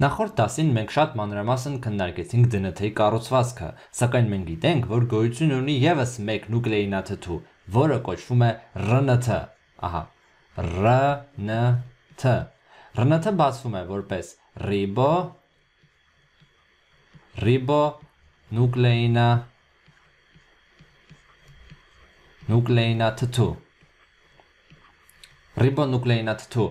Նախորդ դասին մենք շատ մանրամասն քննարկեցինք ԴՆԹ-ի կառուցվածքը, սակայն մենք գիտենք, որ գոյություն ունի եւս մեկ նուկլեինաթթու, որը կոչվում է ՌՆԹ։ Ահա, ՌՆԹ։ ՌՆԹ բացվում է որպես ռիբո ռիբո նուկլեինա նուկլեինաթթու ռիբոնուկլեինաթթու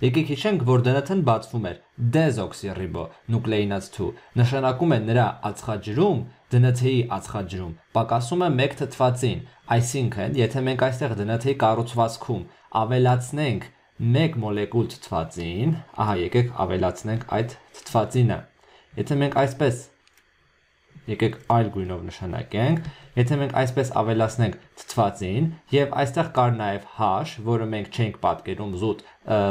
Եկեք հիշենք, որ ԴՆԹ-ն բացվում էր դեզօքսիռիբո նուկլեինաթթու, նշանակում է նրա ածխաջրում, ԴՆԹ-ի ածխաջրում պակասում է 1 թթվածին, այսինքն, եթե մենք այստեղ ԴՆԹ-ի կառուցվածքում ավելացնենք 1 մոլեկուլ թթվածին, ահա եկեք ավելացնենք այդ թթվածինը։ Եթե մենք այսպես եկեք այլ գույնով նշանակենք, եթե մենք այսպես ավելացնենք թթվածին եւ այստեղ կար նաեւ h, որը մենք չենք պատկերում զուտ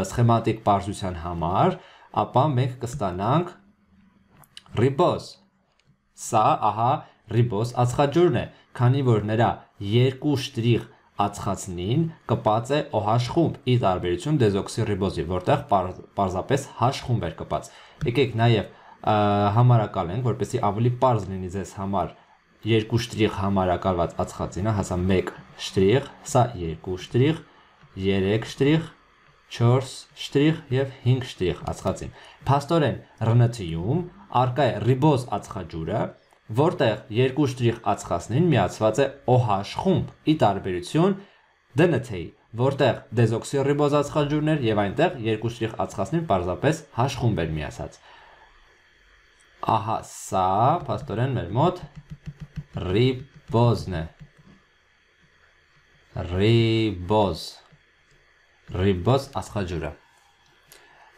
սխեմատիկ բարձության համար, ապա մենք կստանանք ribose։ Սա ահա ribose ածխաջուրն է, քանի որ նրա երկու շտրիխ ածխածնին կպած է OH խումբ՝ ի տարբերություն դեզօքսիռիբոզի, որտեղ պարզապես H խումբ էր կպած։ Եկեք նաև համարակալենք, որպեսզի ավելի པարզ լինի ձեզ համար երկու շտրիխ համարակալված ածխածինը, հասա 1 շտրիխ, սա 2 շտրիխ, 3 շտրիխ, 4 շտրիխ եւ 5 շտրիխ ածխածին։ Փաստորեն ՌՆԹ-ում արկա է ռիբոզ ածխաջուրը, որտեղ երկու շտրիխ ածխածնին միացված է OH խումբ՝ ի տարբերություն DNT-ի, որտեղ դեզօքսիռիբոզ ածխաջուրներ եւ այնտեղ երկու շտրիխ ածխածնին պարզապես H խումբ էր միացած։ Ահա սա, փաստորեն մեր մոտ ռիբոզն է։ Ռիբոզ։ Ռիբոզ ածխաջուրը։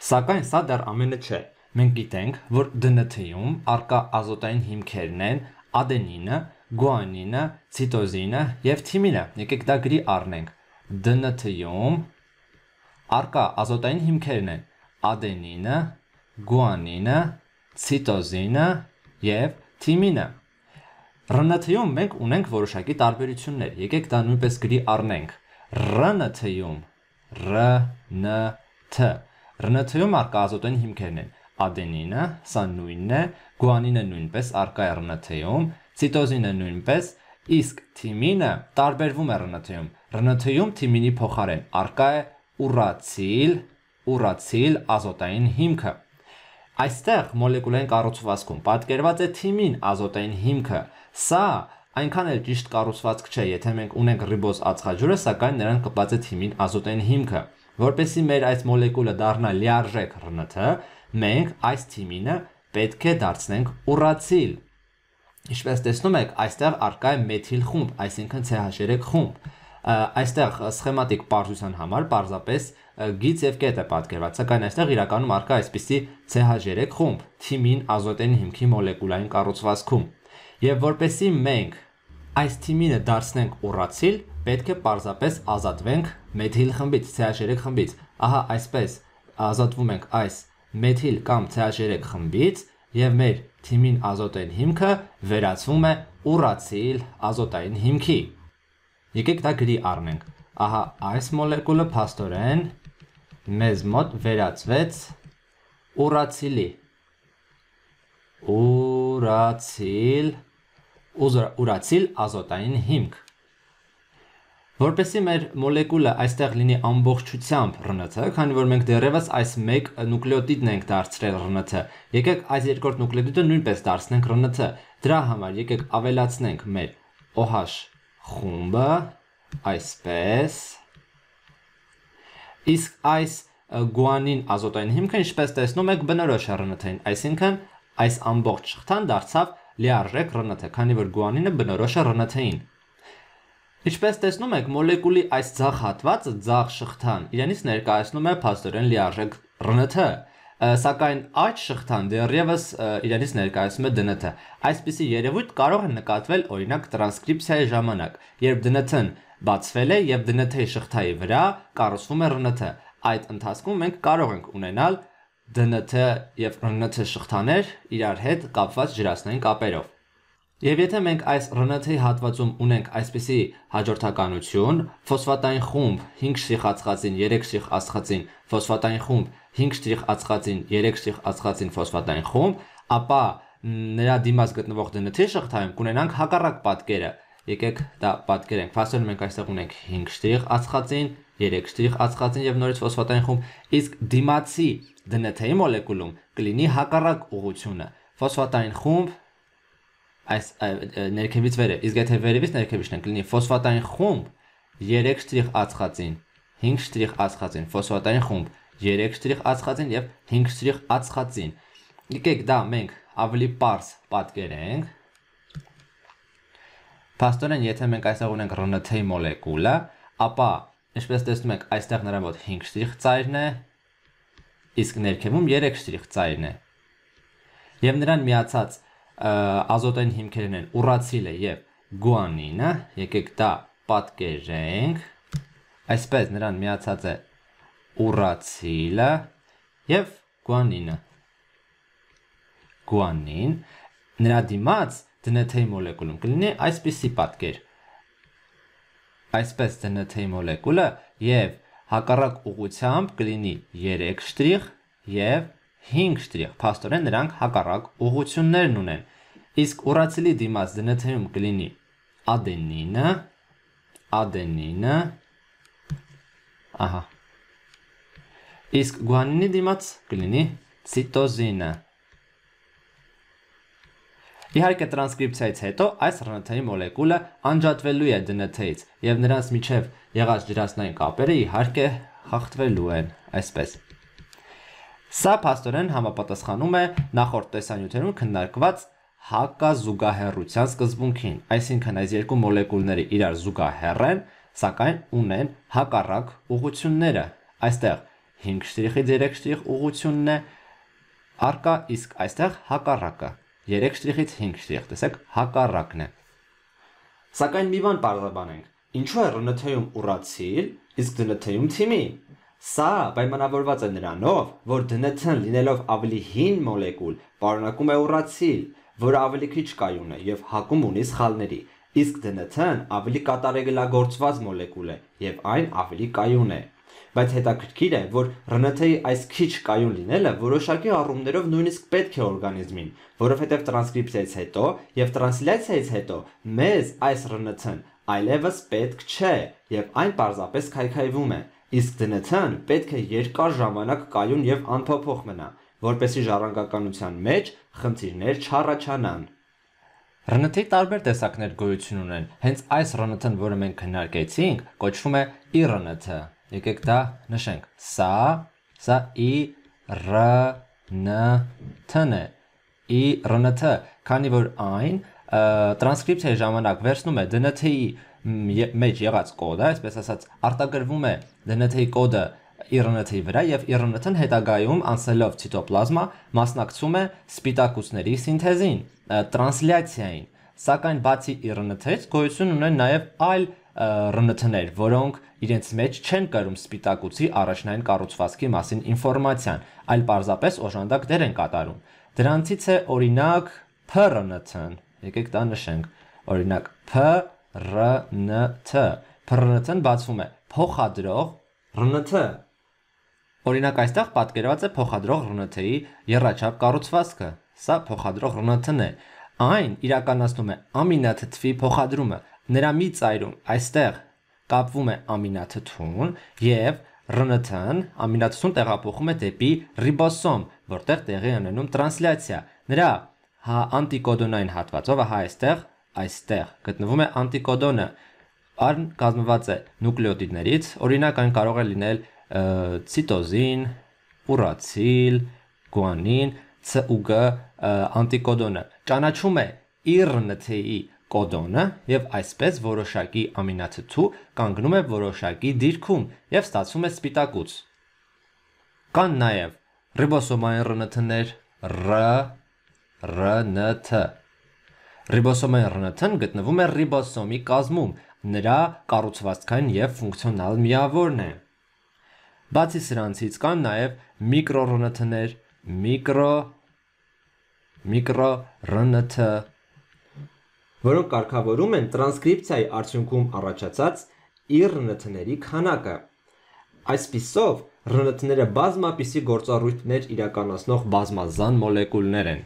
Սակայն սա դեռ ամենը չէ։ Մենք գիտենք, որ DNT-ում արկա ազոտային հիմքերն են ադենինը, գուանինը, ցիտոզինը եւ թիմինը։ Եկեք դա գրի առնենք։ DNT-ում արկա ազոտային հիմքերն են ադենինը, գուանինը, ցիտոզինը եւ թիմինը։ ՌՆԹ-ում մենք ունենք որոշակի տարբերություններ։ Եկեք դա նույնպես գրի առնենք։ ՌՆԹ-ում ՌՆԹ ՌՆԹ-ում արկա ազոտային հիմքերն են. Ադենինը, սա նույնն է, գուանինը նույնպես արկա է ՌՆԹ-ում, ցիտոզինը նույնպես, իսկ թիմինը տարբերվում է ՌՆԹ-ում։ ՌՆԹ-ում թիմինի փոխարեն արկա է ուրացիլ, ուրացիլ ազոտային հիմքը։ Այստեղ մոլեկուլային կառուցվածքում պատկերված է թիմին ազոտային հիմքը։ Սա այնքան էլ ճիշտ կառուցվածք չէ, եթե մենք ունենք ռիբոզ ածխաջուրը, սակայն նրան կպած է թիմին ազոտային հիմքը։ Որպեսզի մեր այս մոլեկուլը դառնա լիարժեք ՌՆԹ, մենք այս թիմինը պետք է դարձնենք ուրացիլ։ Ինչպես տեսնում եք, այստեղ արկա է մեթիլ խումբ, այսինքն CH3 խումբ այստեղ սխեմատիկ բարձության համար պարզապես գիծ եւ կետ է պատկերված, սակայն այստեղ իրականում արկա այսպիսի CH3 խումբ, թիմին ազոտային հիմքի մոլեկուլային կառուցվածքում։ Եվ որպեսի մենք այս թիմինը դարձնենք ուրացիլ, պետք է պարզապես ազատվենք մեթիլ խմբից, CH3 խմբից։ Ահա այսպես ազատվում ենք այս մեթիլ կամ CH3 խմբից եւ մեր թիմին ազոտային հիմքը վերածվում է ուրացիլ ազոտային հիմքի։ Եկեք դա գրի առնենք։ Ահա այս մոլեկուլը փաստորեն մեզ մոտ վերածվեց ուրացիլի։ Ուրացիլ ուրացիլ ազոտային հիմք։ Որպեսզի մեր մոլեկուլը այստեղ լինի ամբողջությամբ ՌՆԹ, քանի որ մենք դեռևս այս մեկ նուկլեոտիդն ենք դարձրել ՌՆԹ, եկեք այս երկրորդ նուկլեոտիդը նույնպես դարձնենք ՌՆԹ։ Դրա համար եկեք ավելացնենք մեր OH խումբը այսպես իսկ այս գուանին ազոտային հիմքը ինչպես տեսնում եք բնորոշ է ՌՆԹ-ին, այսինքն այս ամբողջ շղթան դարձավ լիարժեք ՌՆԹ, քանի որ գուանինը բնորոշ է ՌՆԹ-ին։ Ինչպես տեսնում եք, մոլեկուլի այս ցախ հատվածը, ցախ շղթան, իրենից ներկայացնում է փաստորեն լիարժեք ՌՆԹ, սակայն այդ շղթան դեռևս իրենից ներկայացում է ԴՆԹ։ Այսպիսի երևույթ կարող է նկատվել օրինակ տրանսկրիպցիայի ժամանակ, երբ ԴՆԹ-ն բացվել է եւ ԴՆԹ-ի շղթայի վրա կառուցվում է ՌՆԹ։ Այդ ընթացքում մենք կարող ենք ունենալ ԴՆԹ եւ ՌՆԹ շղթաներ իրար հետ կապված ջրածնային կապերով։ Եվ եթե մենք այս ՌՆԹ-ի հատվածում ունենք այսպիսի հաջորդականություն, ֆոսֆատային խումբ 5 շիխ ածխածին, 3 շիխ ածխածին, ֆոսֆատային խումբ 5 շտրիխ ածխածին 3 շտրիխ ածխածին ֆոսֆատային խումբ, ապա նրա դիմաց գտնվող դնթի շղթայում կունենանք հակառակ պատկերը։ Եկեք դա պատկերենք։ Ֆասոն մենք այստեղ ունենք 5 շտրիխ ածխածին, 3 շտրիխ ածխածին եւ նորից ֆոսֆատային խումբ, իսկ դիմացի դնթի մոլեկուլում կլինի հակառակ ուղությունը։ Ֆոսֆատային խումբ այս ներքևից վերը, իսկ եթե վերևից ներքևիչն են կլինի ֆոսֆատային խումբ 3 շտրիխ ածխածին, 5 շտրիխ ածխածին, ֆոսֆատային խումբ 3 շտրիխ ածխածին եւ 5 շտրիխ ածխածին։ Եկեք դա մենք ավելի པարս պատկերենք։ Փաստորեն, եթե մենք այստեղ ունենք RNT մոլեկուլը, ապա ինչպես տեսնում եք, այստեղ նրա մոտ 5 շտրիխ ծայրն է, իսկ ներքևում 3 շտրիխ ծայրն է։ Եվ նրան միացած ազոտային հիմքերն են ուրացիլը եւ գուանինը, եկեք դա պատկերենք։ Այսպես նրան միացած է ուրացիլը եւ գուանինը։ Գուանին նրա դիմաց DNT մոլեկուլում կլինի այսպիսի պատկեր։ Այսպես DNT մոլեկուլը եւ հակառակ ուղությամբ կլինի 3 շտրիխ եւ 5 շտրիխ։ Փաստորեն նրանք հակառակ ուղություններն ունեն։ Իսկ ուրացիլի դիմաց դնթեում կլինի ադենինը, ադենինը, ահա։ Իսկ գուանինի դիմաց կլինի ցիտոզինը։ Իհարկե տրանսկրիպցիայից հետո այս RNA-ի մոլեկուլը անջատվելու է DNT-ից եւ նրանց միջև եղած ջրածնային կապերը իհարկե խախտվելու են, այսպես։ Սա փաստորեն համապատասխանում է նախորդ տեսանյութերում քննարկված հակազուգահեռության սկզբունքին, այսինքն այս երկու մոլեկուլները իրար զուգահեռ են, սակայն ունեն հակառակ ուղությունները։ Այստեղ 5 շտրիխից 3 շտրիխ ուղությունն է արկա, իսկ այստեղ հակառակը 3 շտրիխից 5 շտրիխ, տեսեք, հակառակն է։ Սակայն մի բան բարձրաբանենք. ինչու է RNT-ում ուրացիլ, իսկ DNT-ում թիմին։ Սա պայմանավորված է նրանով, որ DNT-ն լինելով ավելի հին մոլեկուլ, պարունակում է ուրացիլ, որը ավելի քիչ կայուն է եւ հակում ունի սխալների, իսկ DNT-ն ավելի կատարեգլագործված մոլեկուլ է եւ այն ավելի կայուն է։ Բայց հետաքրքիր է, որ RNT-ի այս քիչ կայուն լինելը որոշակի առումներով նույնիսկ պետք է օրգանիզմին, որովհետև տրանսկրիպցիայից հետո եւ տրանսլյացիայից հետո մեզ այս RNT-ն այլևս պետք չէ եւ այն պարզապես քայքայվում է։ Իսկ DNT-ն պետք է երկար ժամանակ կայուն եւ անփոփոխ մնա, որպեսզի ժառանգականության մեջ խնդիրներ չառաջանան։ RNT-ի տարբեր տեսակներ գոյություն ունեն։ Հենց այս RNT-ն, որը մենք քննարկեցինք, կոչվում է iRNT։ Եկեք դա նշենք։ Սա, սա iRNT-ն է։ iRNT, քանի որ այն տրանսկրիպցիայի ժամանակ վերցնում է DNT-ի մեջ եղած կոդը, այսպես ասած, արտագրվում է DNT-ի կոդը իռնթի վրա եւ իռնթն հետագայում անցնելով ցիտոպլազմա մասնակցում է սպիտակուցների սինթեզին, տրանսլյացիային։ Սակայն բացի իռնթից գոյություն ունեն նաեւ այլ ռնթներ, որոնք իրենց մեջ չեն կրում սպիտակուցի առաջնային կառուցվածքի մասին ինֆորմացիան, այլ պարզապես օժանդակ դեր են կատարում։ Դրանցից է օրինակ PRNT-ն։ Եկեք դա նշենք։ Օրինակ PRNT։ PRNT-ն բացվում է փոխադրող RNT Օրինակ այստեղ պատկերված է փոխադրող RNT-ի երրաչափ կառուցվածքը։ Սա փոխադրող RNT-ն է։ Այն իրականացնում է ամինաթթվի փոխադրումը։ Նրա մի ծայրում այստեղ կապվում է ամինաթթուն եւ RNT-ն ամինաթթուն տեղափոխում է դեպի ռիբոսոմ, որտեղ տեղի ունենում տրանսլյացիա։ Նրա հա անտիկոդոնային հատվածով հա այստեղ այստեղ գտնվում է անտիկոդոնը։ Ան կազմված է նուկլեոտիդներից, օրինակ այն կարող է լինել ցիտոզին, ուրացիլ, գուանին, C ու G անտիկոդոնը ճանաչում է IRNT-ի կոդոնը եւ այսպես որոշակի ամինաթթու կանգնում է որոշակի դիրքում եւ ստացվում է սպիտակուց։ Կան նաեւ ռիբոսոմային RNT-ներ R, RNT։ Ռիբոսոմային RNT-ն գտնվում է ռիբոսոմի կազմում, նրա կառուցվածքային եւ ֆունկցիոնալ միավորն է։ Բացի սրանցից կան նաև միկրոռնթներ, միկրո միկրոռնթ, որոնք կարգավորում են տրանսկրիպցիայի արդյունքում առաջացած իռնթների քանակը։ Այսպիսով ՌՆԹ-ները բազմապիսի գործառույթներ իրականացնող բազմազան մոլեկուլներ են։